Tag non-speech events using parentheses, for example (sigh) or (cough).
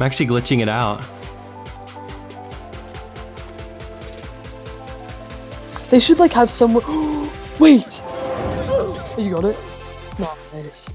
I'm actually glitching it out. They should like have some. (gasps) Wait. Oh, you got it. Nice.